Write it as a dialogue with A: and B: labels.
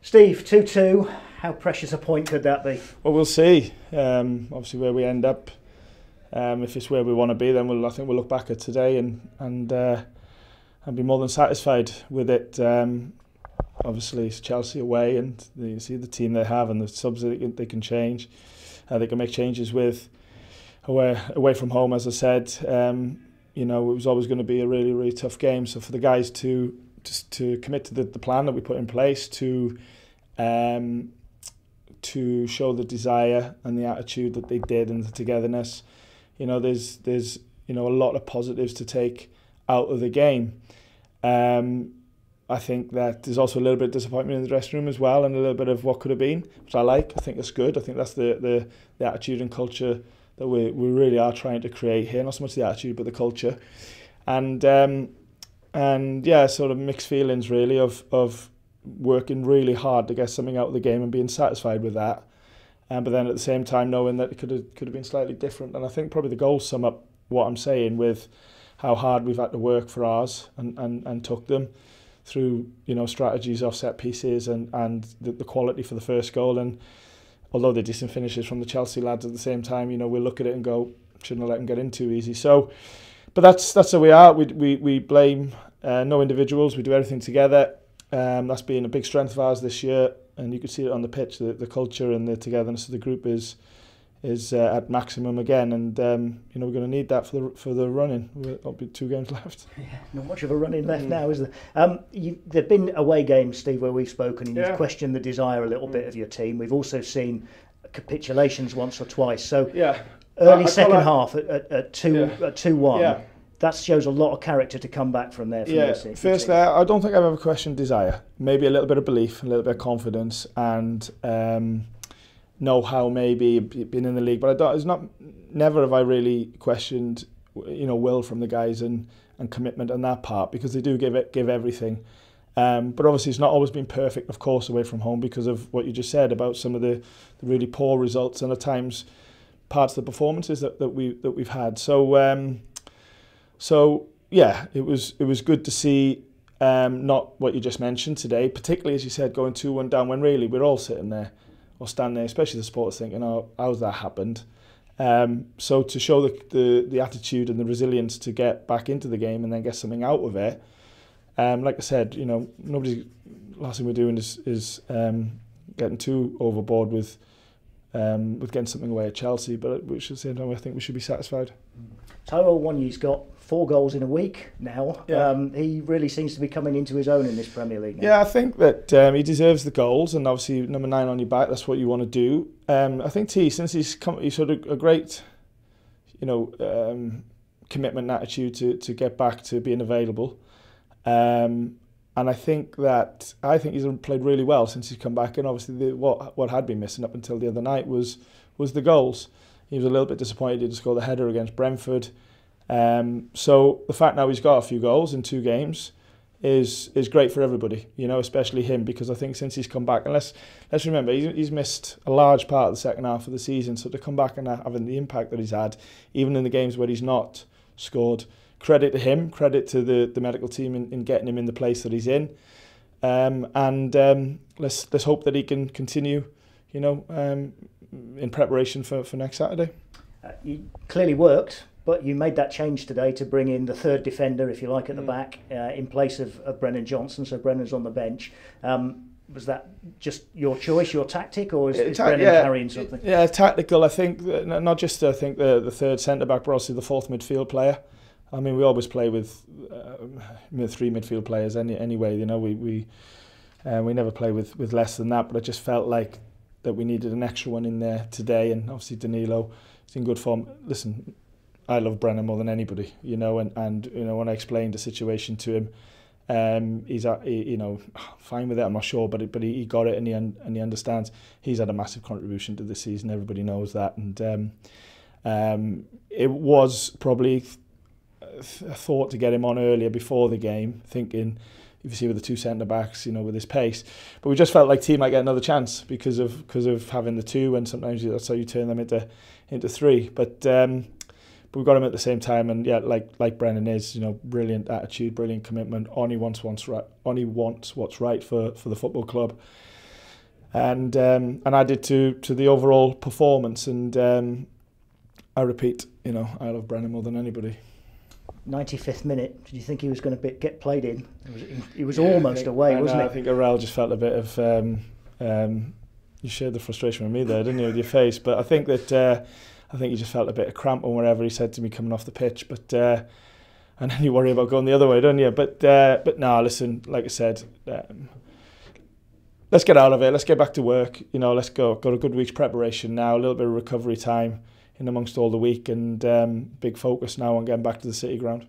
A: Steve, 2 2, how precious a point could that be?
B: Well, we'll see. Um, obviously, where we end up, um, if it's where we want to be, then we'll, I think we'll look back at today and and uh, and be more than satisfied with it. Um, obviously, it's Chelsea away, and you see the team they have and the subs that they can, they can change. Uh, they can make changes with away away from home, as I said. Um, you know, it was always going to be a really really tough game. So for the guys to just to commit to the, the plan that we put in place to um, to show the desire and the attitude that they did and the togetherness. You know, there's there's you know a lot of positives to take out of the game. Um, I think that there's also a little bit of disappointment in the dressing room as well, and a little bit of what could have been, which I like. I think that's good. I think that's the the, the attitude and culture that we we really are trying to create here. Not so much the attitude, but the culture. And um, and yeah, sort of mixed feelings really of of working really hard to get something out of the game and being satisfied with that. Um, but then at the same time, knowing that it could have could have been slightly different, and I think probably the goals sum up what I'm saying with how hard we've had to work for ours and and, and took them through you know strategies offset set pieces and and the, the quality for the first goal and although the decent finishes from the Chelsea lads at the same time you know we look at it and go shouldn't have let them get in too easy so but that's that's where we are we we, we blame Uh, no individuals, we do everything together. Um, that's been a big strength of ours this year, and you can see it on the pitch. The, the culture and the togetherness of the group is is uh, at maximum again, and um, you know we're going to need that for the for the running. we'll be two games left.
A: Yeah, not much of a running left mm. now, is there? Um, you, there've been away games, Steve, where we've spoken. and yeah. You've questioned the desire a little mm. bit of your team. We've also seen capitulations once or twice. So
B: yeah.
A: early I, I second half at, at, 2 at Yeah. that shows a lot of character to come back from there. From
B: yeah. Firstly, I don't think I've ever questioned desire. Maybe a little bit of belief, a little bit of confidence, and um, know how maybe being in the league. But I don't. It's not. Never have I really questioned, you know, will from the guys and and commitment and that part because they do give it give everything. Um, but obviously, it's not always been perfect, of course, away from home because of what you just said about some of the, the really poor results and at times parts of the performances that, that we that we've had. So. Um, So yeah, it was it was good to see um, not what you just mentioned today, particularly as you said, going 2-1 down when really we're all sitting there or standing there, especially the supporters thinking, oh, how's that happened? Um, so to show the, the, the attitude and the resilience to get back into the game and then get something out of it, um, like I said, you know, nobody's, last thing we're doing is, is um, getting too overboard with um, with getting something away at Chelsea, but which at the same time I think we should be satisfied.
A: Tyrell he's got four goals in a week now. Yeah. Um, he really seems to be coming into his own in this Premier League. Now.
B: Yeah, I think that um, he deserves the goals, and obviously number nine on your back, that's what you want to do. Um, I think T, since he's come, he's had a, a great, you know, um, commitment and attitude to, to get back to being available. Um, And I think that I think he's played really well since he's come back. And obviously, the, what what had been missing up until the other night was was the goals. He was a little bit disappointed he didn't score the header against Brentford. Um, so the fact now he's got a few goals in two games is is great for everybody, you know, especially him because I think since he's come back, and let's let's remember he's, he's missed a large part of the second half of the season, so to come back and having the impact that he's had, even in the games where he's not scored, credit to him, credit to the, the medical team in, in getting him in the place that he's in. Um, and um, let's let's hope that he can continue, you know, um, in preparation for, for next Saturday.
A: Uh, you clearly worked, but you made that change today to bring in the third defender, if you like, at the mm. back uh, in place of, of Brennan Johnson. So Brennan's on the bench. Um, was that just your choice, your tactic, or is, uh, is Ta Brennan yeah, carrying something?
B: Yeah, tactical. I think uh, not just I think the the third centre back, but also the fourth midfield player. I mean, we always play with uh, three midfield players any anyway. You know, we we uh, we never play with with less than that. But I just felt like that we needed an extra one in there today, and obviously Danilo is in good form. Listen, I love Brennan more than anybody, you know, and and you know when I explained the situation to him, um, he's at, he, you know fine with it. I'm not sure, but it, but he, he got it and he un, and he understands. He's had a massive contribution to the season. Everybody knows that, and um, um, it was probably a thought to get him on earlier before the game, thinking if you see with the two centre backs, you know, with his pace. But we just felt like T might get another chance because of because of having the two, and sometimes that's how you turn them into into three. But um, but we got him at the same time, and yeah, like like Brennan is, you know, brilliant attitude, brilliant commitment. Only wants wants right, only wants what's right for for the football club. And um, and added to to the overall performance, and um, I repeat, you know, I love Brennan more than anybody.
A: 95th minute, did you think he was going to be, get played in? It was, was almost think, away, I
B: wasn't
A: it?
B: I think Orel just felt a bit of. Um, um, you shared the frustration with me there, didn't you, with your face? But I think that uh, I think he just felt a bit of cramp on whatever he said to me coming off the pitch. But uh, and then you worry about going the other way, don't you? But uh, but no, nah, listen, like I said, um, let's get out of it. Let's get back to work. You know, let's go. Got a good week's preparation now, a little bit of recovery time. in amongst all the week and um, big focus now on getting back to the City ground.